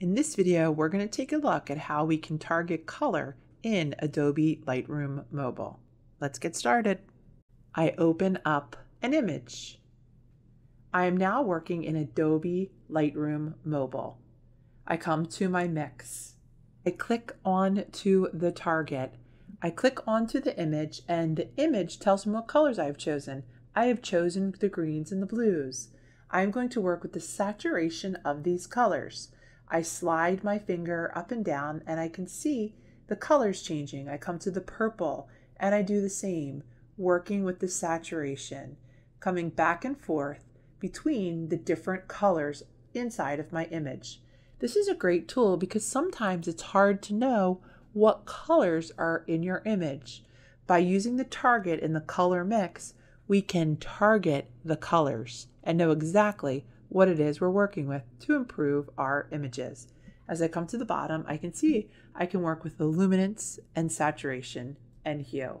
In this video, we're going to take a look at how we can target color in Adobe Lightroom Mobile. Let's get started. I open up an image. I am now working in Adobe Lightroom Mobile. I come to my mix. I click on to the target. I click onto the image and the image tells me what colors I have chosen. I have chosen the greens and the blues. I am going to work with the saturation of these colors. I slide my finger up and down and I can see the colors changing. I come to the purple and I do the same, working with the saturation, coming back and forth between the different colors inside of my image. This is a great tool because sometimes it's hard to know what colors are in your image. By using the target in the color mix, we can target the colors and know exactly what it is we're working with to improve our images. As I come to the bottom, I can see I can work with the luminance and saturation and hue.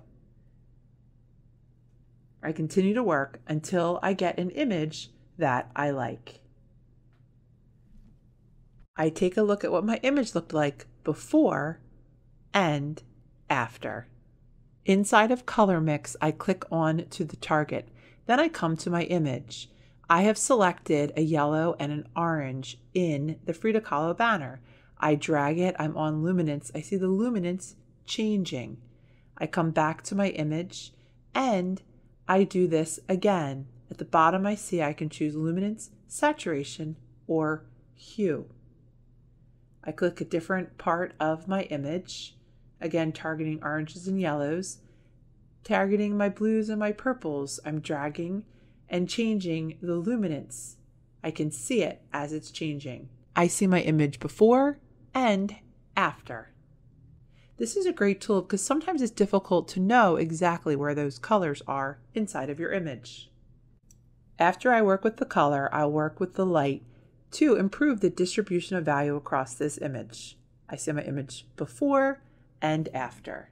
I continue to work until I get an image that I like. I take a look at what my image looked like before and after. Inside of Color Mix, I click on to the target. Then I come to my image. I have selected a yellow and an orange in the Frida Kahlo banner. I drag it, I'm on luminance. I see the luminance changing. I come back to my image and I do this again. At the bottom, I see I can choose luminance, saturation, or hue. I click a different part of my image, again targeting oranges and yellows, targeting my blues and my purples. I'm dragging and changing the luminance. I can see it as it's changing. I see my image before and after. This is a great tool because sometimes it's difficult to know exactly where those colors are inside of your image. After I work with the color, I'll work with the light to improve the distribution of value across this image. I see my image before and after.